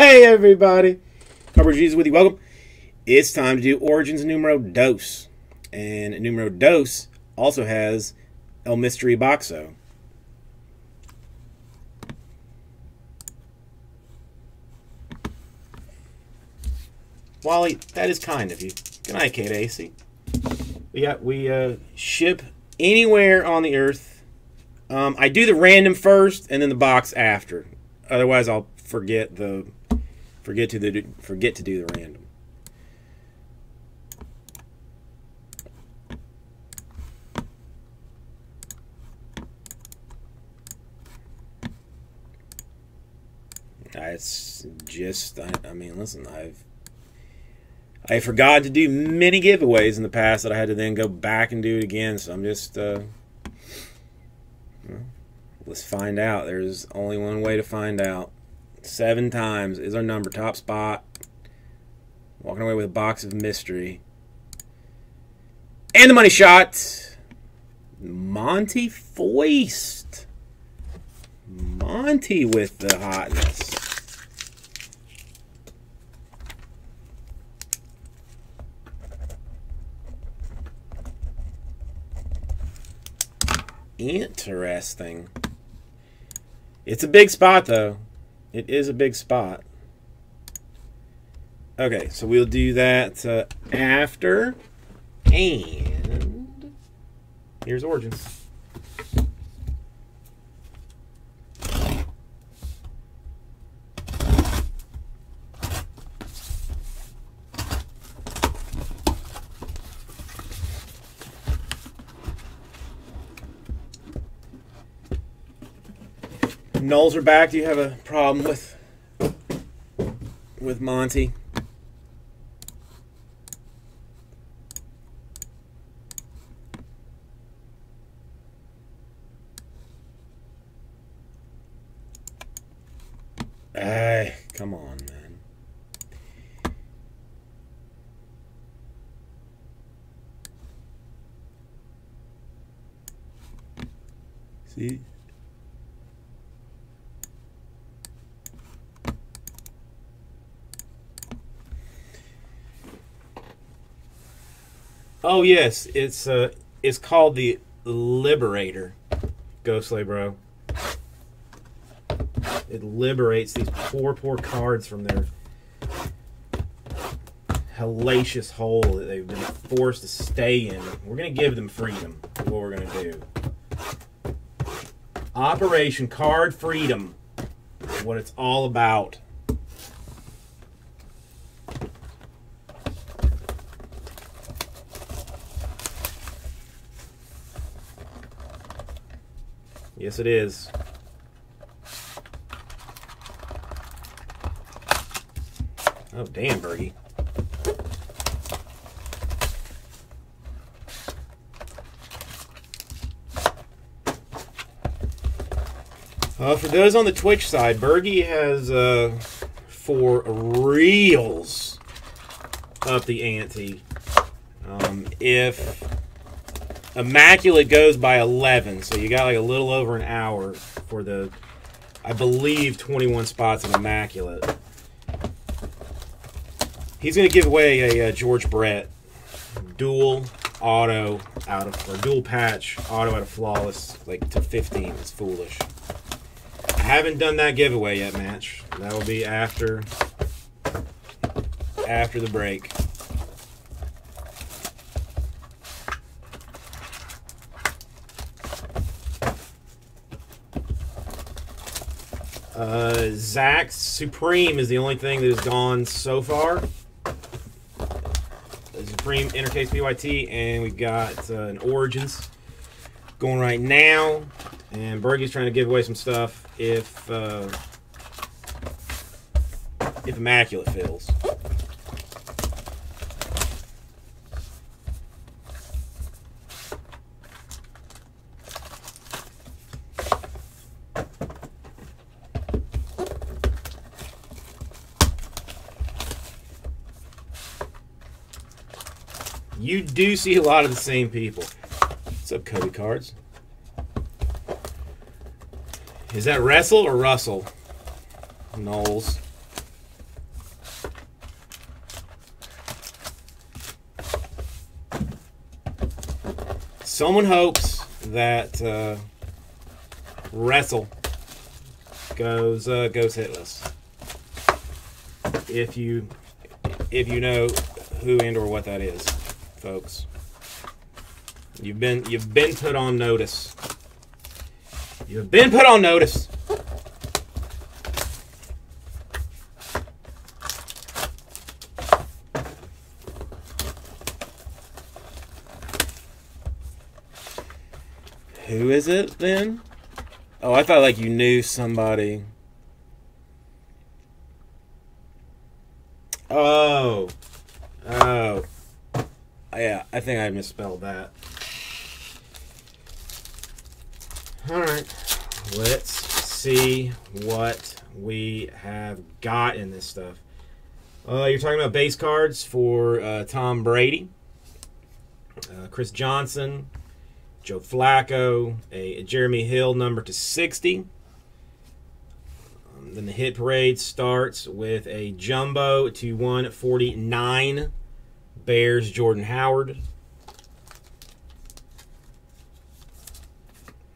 Hey everybody, Cover Jesus with you. Welcome. It's time to do Origins Numero Dos, and Numero Dos also has El Mystery Boxo. Wally, that is kind of you. Good night, Kate AC. Yeah, we uh, ship anywhere on the earth. Um, I do the random first and then the box after. Otherwise, I'll forget the forget to the forget to do the random. It's just, I, I mean, listen, I've I forgot to do many giveaways in the past that I had to then go back and do it again. So I'm just, uh, well, let's find out. There's only one way to find out. Seven times is our number. Top spot. Walking away with a box of mystery. And the money shot. Monty Foist. Monty with the hotness. Interesting. It's a big spot, though. It is a big spot. Okay, so we'll do that uh, after. And here's Origins. Knowles are back. Do you have a problem with with Monty? Ay, come on, man. See? Oh yes, it's uh, it's called the Liberator. Ghostly bro. It liberates these poor, poor cards from their hellacious hole that they've been forced to stay in. We're gonna give them freedom. What we're gonna do. Operation Card Freedom. What it's all about. Yes, it is. Oh, damn, Bergie. Uh, for those on the Twitch side, Bergie has, uh, for reals, up the ante. Um, if Immaculate goes by 11, so you got like a little over an hour for the, I believe, 21 spots of Immaculate. He's going to give away a, uh, George Brett dual auto out of, or dual patch auto out of Flawless, like to 15. It's foolish. I haven't done that giveaway yet, match. That will be after, after the break. Uh, Zach's Supreme is the only thing that has gone so far. The Supreme Intercase PYT, and we've got uh, an Origins going right now. And Bergie's trying to give away some stuff if uh, if Immaculate fills. do see a lot of the same people. What's up, Cody Cards? Is that Wrestle or Russell? Knowles. Someone hopes that uh, Wrestle goes uh, goes hitless. If you if you know who and or what that is folks. You've been you've been put on notice. You've been put on notice. Who is it then? Oh, I thought like you knew somebody. Oh. Oh. Yeah, I think I misspelled that. Alright. Let's see what we have got in this stuff. Uh, you're talking about base cards for uh, Tom Brady, uh, Chris Johnson, Joe Flacco, a, a Jeremy Hill number to 60. Um, then the hit parade starts with a jumbo to 149 Bears Jordan Howard.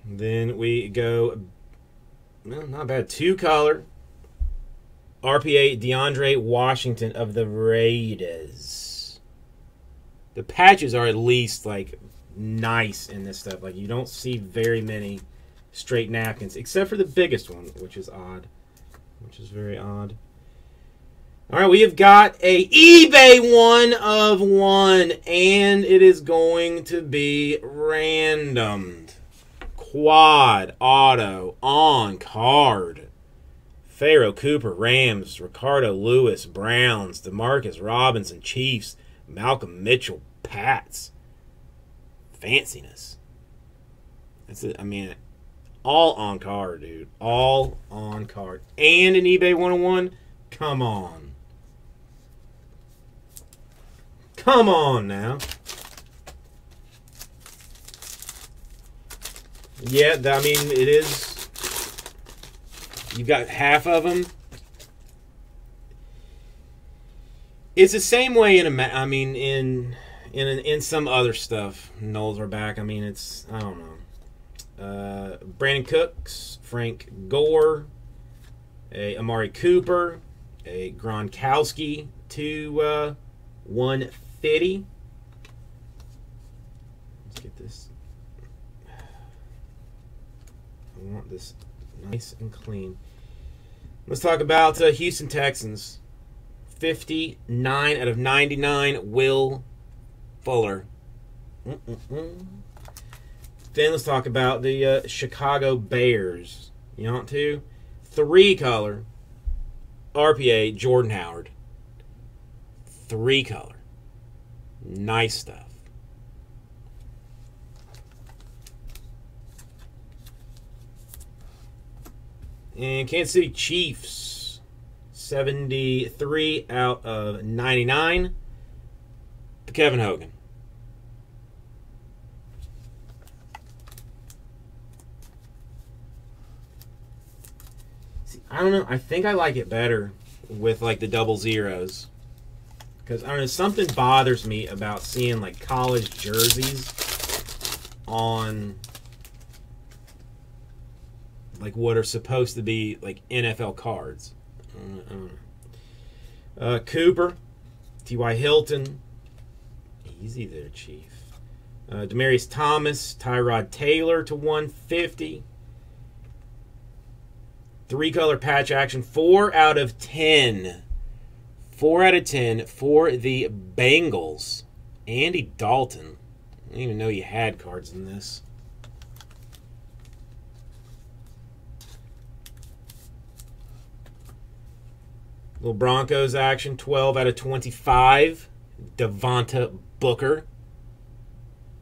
Then we go, well, not bad, two collar. RPA DeAndre Washington of the Raiders. The patches are at least like nice in this stuff. Like you don't see very many straight napkins, except for the biggest one, which is odd. Which is very odd. All right, we have got a eBay one of one, and it is going to be randomed. Quad auto on card. Pharoh Cooper, Rams, Ricardo Lewis, Browns, Demarcus Robinson, Chiefs, Malcolm Mitchell, Pats fanciness. That's it. I mean, all on card, dude. All on card. And an eBay 101? Come on. Come on now. Yeah, I mean, it is. You've got half of them. It's the same way in a. I mean, in in in some other stuff, Knowles are back. I mean, it's I don't know. Uh, Brandin Cooks, Frank Gore, a Amari Cooper, a Gronkowski to uh, 150. Let's get this. I want this nice and clean. Let's talk about uh, Houston Texans. 59 out of 99 Will Fuller. Mm-mm-mm. Then let's talk about the uh, Chicago Bears. You want to? Three color RPA Jordan Howard. Three color. Nice stuff. And Kansas City Chiefs. 73 out of 99. Kevin Hogan. See, I don't know. I think I like it better with like the double zeros. Because I don't know, something bothers me about seeing like college jerseys on like what are supposed to be like NFL cards. Know. Uh, Cooper, T.Y. Hilton, easy there, Chief. Uh, Demaryius Thomas, Tyrod Taylor to 150. Three color patch action, four out of ten. Four out of ten for the Bengals. Andy Dalton. I didn't even know you had cards in this. Little Broncos action, 12 out of 25. Devontae Booker.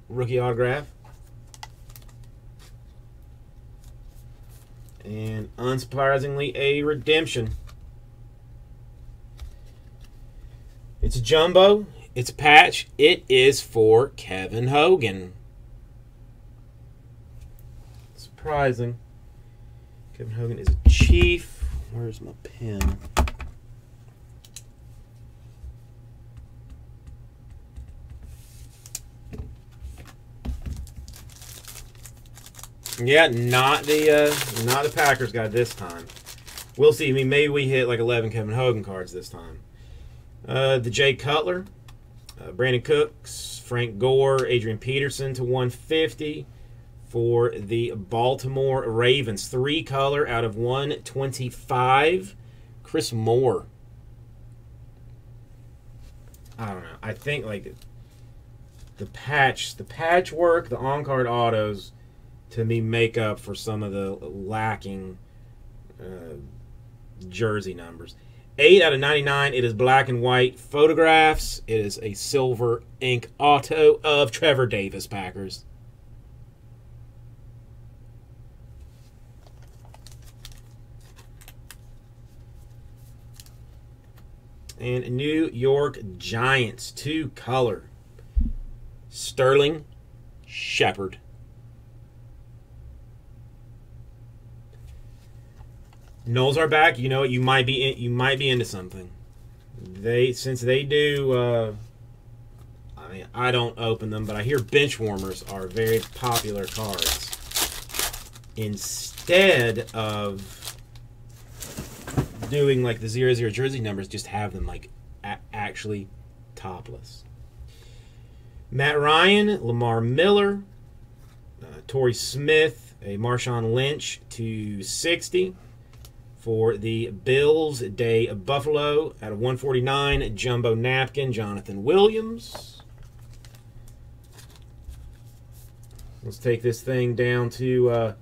Rookie autograph. And unsurprisingly, a redemption. It's a jumbo. It's a patch. It is for Kevin Hogan. Surprising. Kevin Hogan is a chief. Where's my pen? Yeah, not the uh, not the Packers guy this time. We'll see. I mean, maybe we hit like 11 Kevin Hogan cards this time. Uh, the Jay Cutler, uh, Brandin Cooks, Frank Gore, Adrian Peterson to 150 for the Baltimore Ravens. Three color out of 125. Chris Moore. I don't know. I think like the patch, the patchwork, the on card autos to me make up for some of the lacking uh, jersey numbers. 8 out of 99, it is black and white photographs. It is a silver ink auto of Trevor Davis Packers. And New York Giants, two color. Sterling Shepard. Knowles are back. You know you might be in, you might be into something. They since they do. Uh, I mean, I don't open them, but I hear bench warmers are very popular cards. Instead of doing like the zero zero jersey numbers, just have them like actually topless. Matt Ryan, Lamar Miller, uh, Torrey Smith, a Marshawn Lynch to 60 for the Bills Day of Buffalo out of 149. Jumbo Napkin, Jonathan Williams. Let's take this thing down to uh,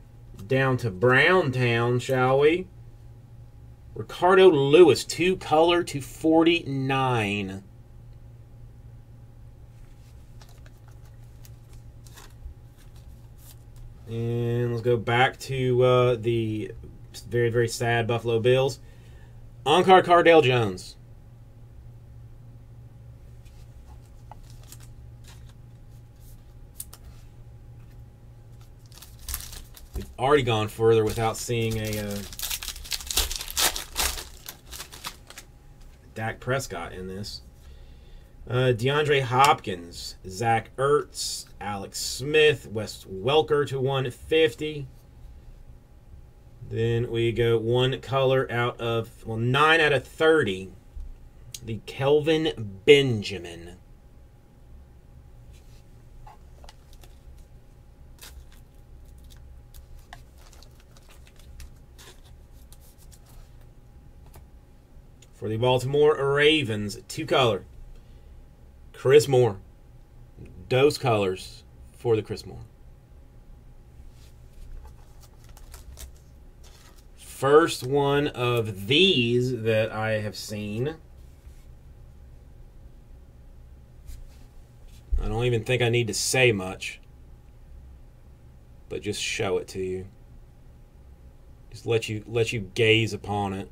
down to Browntown, shall we? Ricardo Lewis, two color to 49. And let's go back to uh, the very, very sad Buffalo Bills. Onkar Cardale Jones. We've already gone further without seeing a uh, Dak Prescott in this. Uh, DeAndre Hopkins, Zach Ertz, Alex Smith, Wes Welker to 150. Then we go one color out of, well, 9 out of 30. The Kelvin Benjamin. For the Baltimore Ravens, two color. Chris Moore. Those colors for the Chris Moore. First one of these that I have seen. I don't even think I need to say much, but just show it to you. Just let you let you gaze upon it.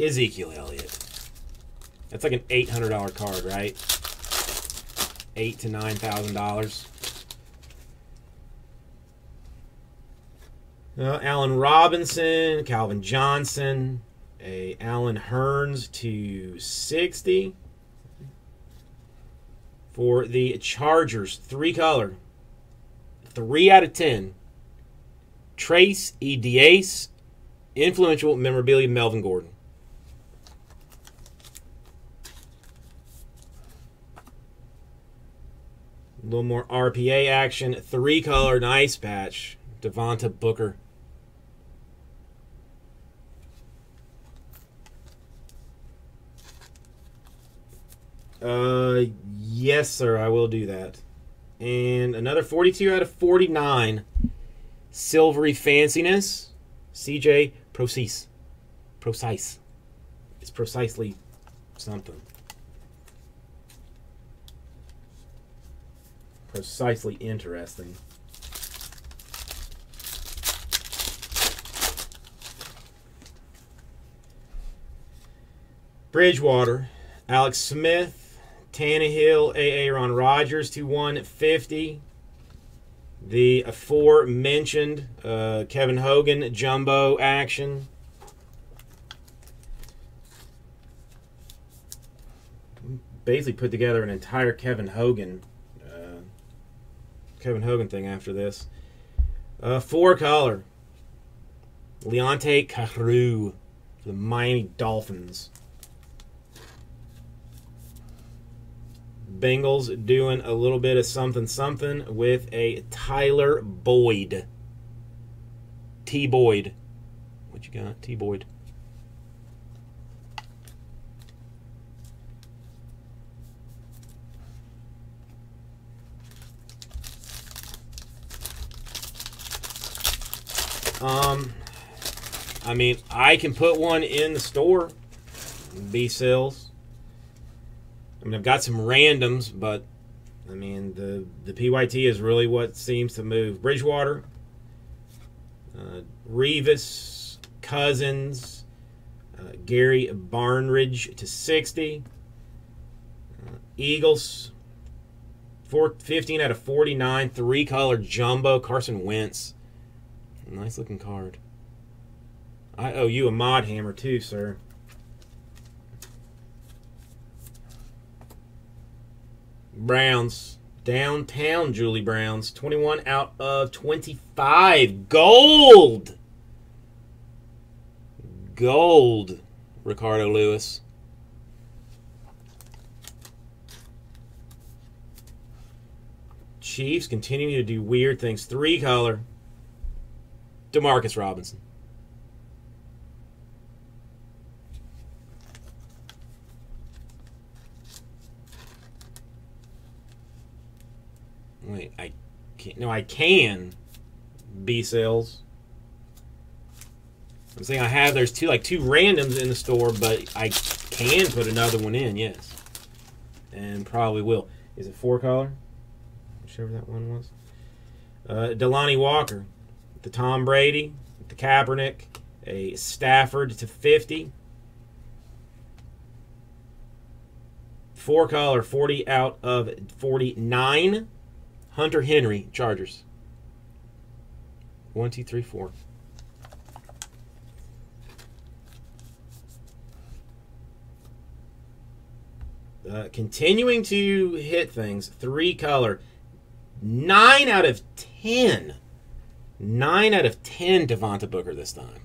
Ezekiel Elliott. That's like an eight hundred dollar card, right? Eight to nine thousand dollars. Uh, Allen Robinson, Calvin Johnson, a Allen Hurns to sixty for the Chargers, three color, three out of ten. Trace E. Influential memorabilia Melvin Gordon. Little more RPA action. Three color nice patch. Devontae Booker. Uh, yes, sir, I will do that. And another 42 out of 49. Silvery Fanciness. CJ Prosise. Precise. It's precisely something. precisely interesting. Bridgewater, Alex Smith, Tannehill, A. Aaron Rodgers to 150. The aforementioned uh, Kevin Hogan jumbo action. basically put together an entire Kevin Hogan Kevin Hogan thing after this. Uh, four color. Leonte Carroo for the Miami Dolphins. Bengals doing a little bit of something something with a Tyler Boyd. T Boyd. What you got? T Boyd. Um, I mean, I can put one in the store. B sales. I mean, I've got some randoms, but I mean, the the PYT is really what seems to move. Bridgewater, uh, Revis, Cousins, uh, Gary Barnidge to 60. Uh, Eagles, four, 15 out of 49, three color jumbo. Carson Wentz. Nice looking card. I owe you a mod hammer too, sir. Browns. Downtown Julie Browns. 21 out of 25. Gold! Gold. Ricardo Lewis. Chiefs continuing to do weird things. Three color. Demarcus Robinson. Wait, I can't. No, I can. B sales. I'm saying I have. There's two like two randoms in the store, but I can put another one in. Yes, and probably will. Is it four color? Whichever that one was. Uh, Delanie Walker, the Tom Brady, the Kaepernick, a Stafford to 50. Four color, 40 out of 49. Hunter Henry, Chargers. One, two, three, four. Uh, continuing to hit things. Three color. Nine out of ten. Nine out of ten Devontae Booker this time.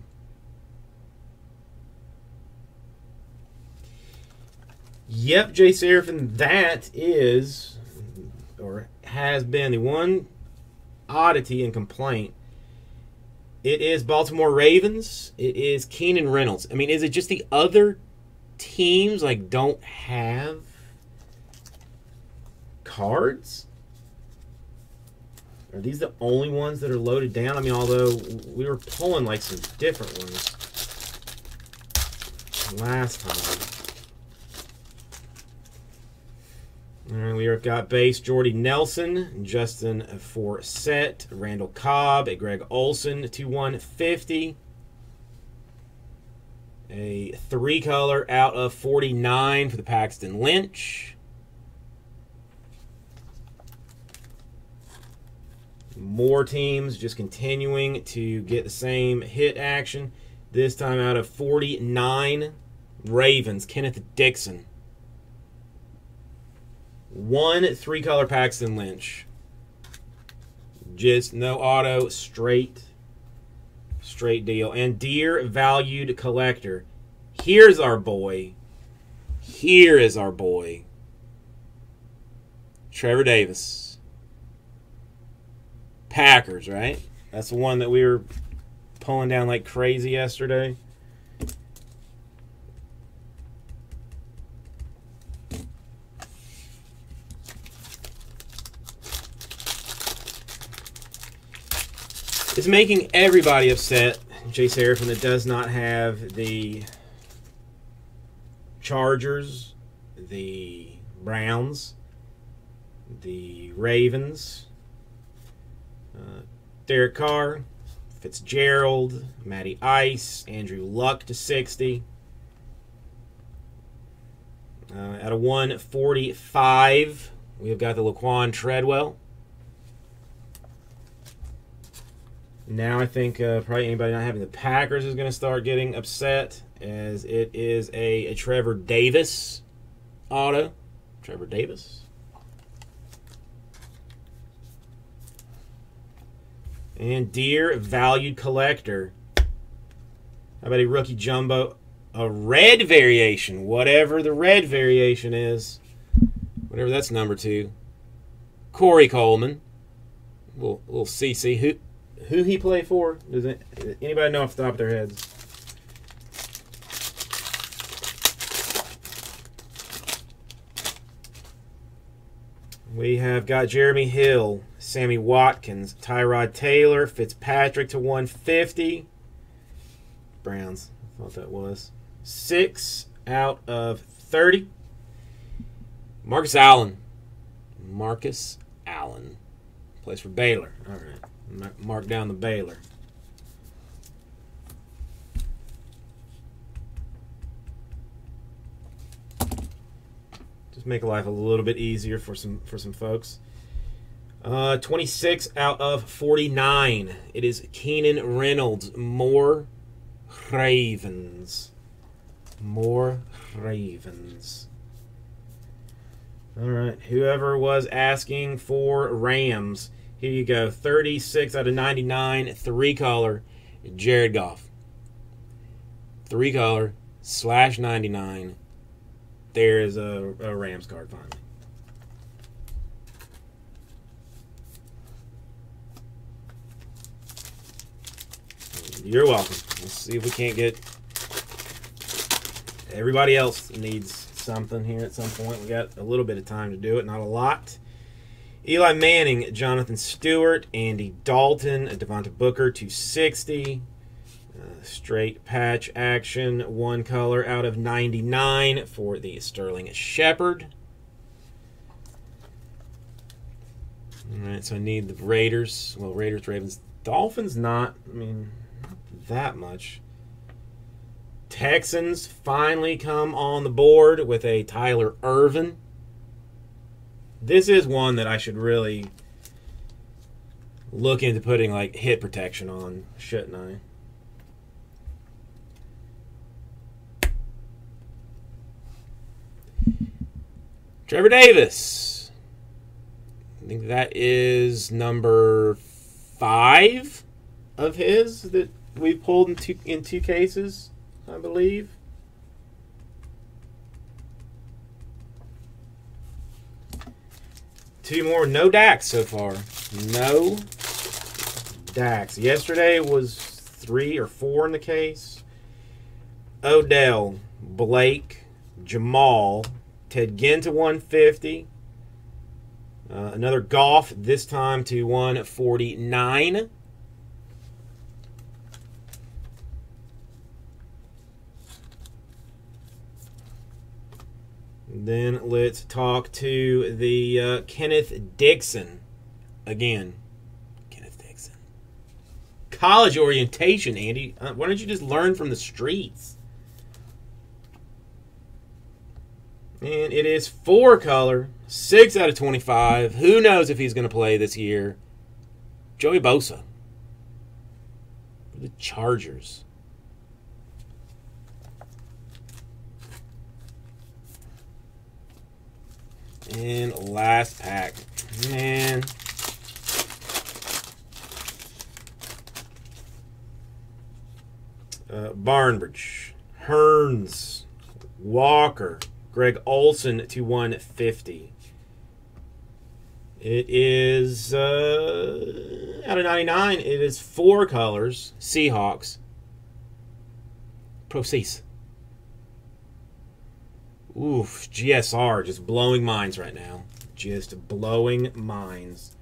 Yep, Jay Seraphin, that is, or has been the one oddity and complaint. It is Baltimore Ravens. It is Keenan Reynolds. I mean, is it just the other teams like don't have cards? Are these the only ones that are loaded down? I mean, although we were pulling like some different ones last time. All right, we got base Jordy Nelson, Justin Forsett, Randall Cobb, a Greg Olsen to 150. A three color out of 49 for the Paxton Lynch. More teams just continuing to get the same hit action. This time out of 49 Ravens, Kenneth Dixon. One three color Paxton Lynch. Just no auto, straight, straight deal. And dear valued collector, here's our boy. Here is our boy. Trevor Davis. Packers, right? That's the one that we were pulling down like crazy yesterday. It's making everybody upset. Jay Seraphin that does not have the Chargers, the Browns, the Ravens, uh, Derek Carr, Fitzgerald, Matty Ice, Andrew Luck to 60. Uh, at a 145, we've got the Laquan Treadwell. Now I think uh, probably anybody not having the Packers is going to start getting upset as it is a, a Trevor Davis auto. Trevor Davis. And Dear Valued Collector. How about a rookie jumbo? A red variation, whatever the red variation is. Whatever that's number two. Corey Coleman. Little, little CC. Who who he play for? Does anybody know off the top of their heads? We have got Jeremy Hill, Sammy Watkins, Tyrod Taylor, Fitzpatrick to 150. Browns, I thought that was. Six out of 30. Marcus Allen. Marcus Allen. Plays for Baylor. All right. Mark down the Baylor. Just make life a little bit easier for some for some folks. Uh, 26 out of 49. It is Keenan Reynolds. More Ravens. More Ravens. All right. Whoever was asking for Rams, here you go. 36 out of 99. Three color. Jared Goff. Three color slash 99 there is a, a Rams card finally. You're welcome. Let's see if we can't get. Everybody else needs something here at some point. We got a little bit of time to do it, not a lot. Eli Manning, Jonathan Stewart, Andy Dalton, Devontae Booker, 260. Straight patch action, one color out of 99 for the Sterling Shepard. All right, so I need the Raiders. Well, Raiders, Ravens, Dolphins, not, I mean, not that much. Texans finally come on the board with a Tyler Ervin. This is one that I should really look into putting like hit protection on, shouldn't I? Trevor Davis. I think that is number five of his that we pulled in two, in two cases, I believe. Two more. No Daks so far. No Daks. Yesterday was three or four in the case. Odell, Blake, Jamal, Ted Ginn to 150. Uh, another Goff, this time to 149. Then let's talk to the uh, Kenneth Dixon again. Kenneth Dixon. College orientation, Andy. Uh, why don't you just learn from the streets? And it is four color, six out of 25. Who knows if he's going to play this year? Joey Bosa. The Chargers. And last pack. Man. Uh, Barnbridge. Hurns. Walker. Greg Olsen to 150. It is uh, out of 99. It is four colors. Seahawks. Proceed. Oof, GSR just blowing minds right now. Just blowing minds.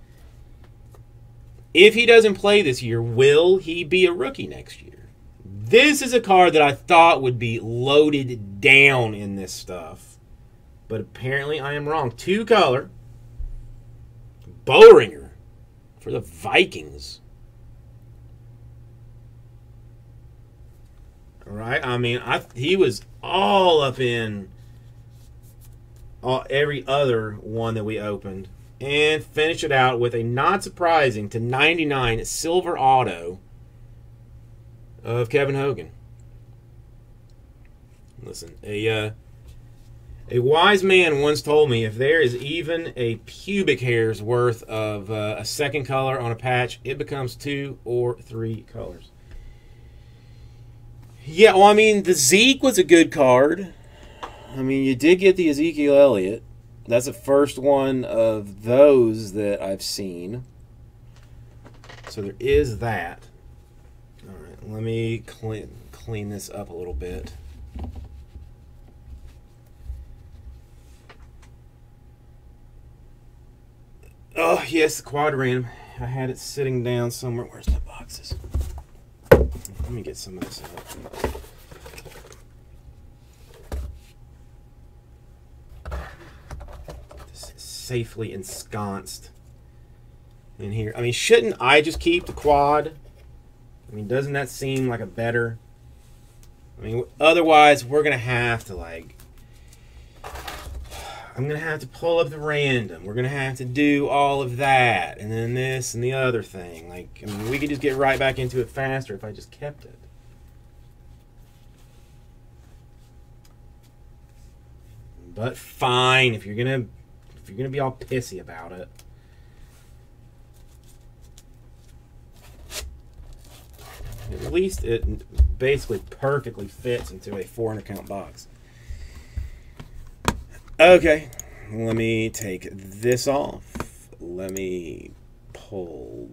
If he doesn't play this year, will he be a rookie next year? This is a card that I thought would be loaded down in this stuff. But apparently I am wrong. Two color. Boehringer for the Vikings. Right. I mean, I he was all up in all, every other one that we opened. And finish it out with a not surprising to 99 silver auto of Kevin Hogan. Listen, a uh, A wise man once told me if there is even a pubic hair's worth of uh, a second color on a patch, it becomes two or three colors. Yeah, well, I mean, the Zeke was a good card. I mean, you did get the Ezekiel Elliott. That's the first one of those that I've seen. So there is that. Let me clean, clean this up a little bit. Oh, yes, the quad random. I had it sitting down somewhere. Where's my boxes? Let me get some of this out. Safely ensconced in here. I mean, shouldn't I just keep the quad? I mean, doesn't that seem like a better? I mean, otherwise, we're to have to, like, I'm to have to pull up the random. We're to have to do all of that. And then this and the other thing. Like, I mean, we could just get right back into it faster if I just kept it. But fine, if you're to if you're to be all pissy about it. At least it basically perfectly fits into a 400 count box. Okay, let me take this off. Let me pull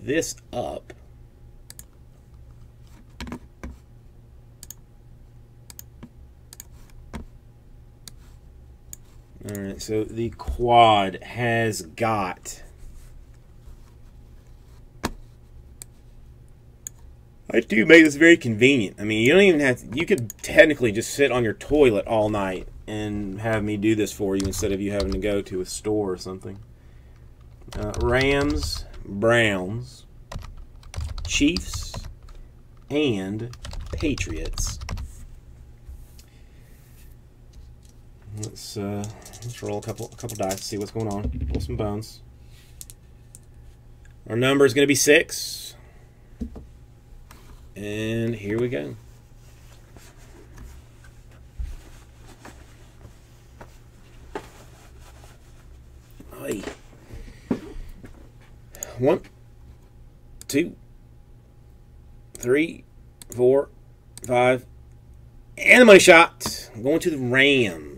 this up. All right, so the quad has got I do make this very convenient. I mean, you don't even have to, you could technically just sit on your toilet all night and have me do this for you instead of you having to go to a store or something. Uh, Rams, Browns, Chiefs, and Patriots. Let's uh, let's roll a couple a couple dice, to see what's going on. Pull some bones. Our number is going to be six. And here we go. Aye. One, two, three, four, five, and the money shot. I'm going to the Rams.